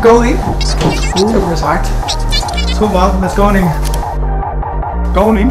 skål, skål, sagt. skål, skål, skål, skål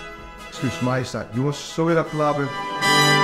Excuus mij staat. Jongens, sorry dat ik